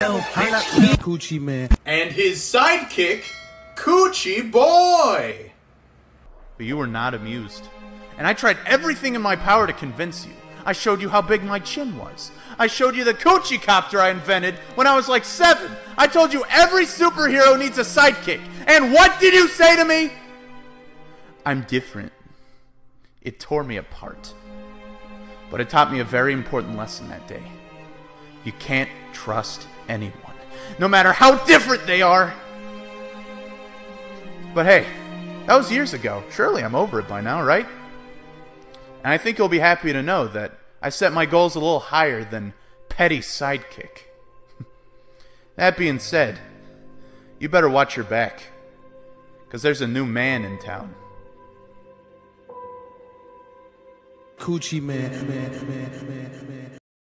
Coochie man. And his sidekick, Coochie Boy. But you were not amused. And I tried everything in my power to convince you. I showed you how big my chin was. I showed you the Coochie Copter I invented when I was like seven. I told you every superhero needs a sidekick. And what did you say to me? I'm different. It tore me apart. But it taught me a very important lesson that day. You can't trust anyone, no matter how different they are. But hey, that was years ago. Surely I'm over it by now, right? And I think you'll be happy to know that I set my goals a little higher than petty sidekick. that being said, you better watch your back, because there's a new man in town. Coochie man. man, man, man, man.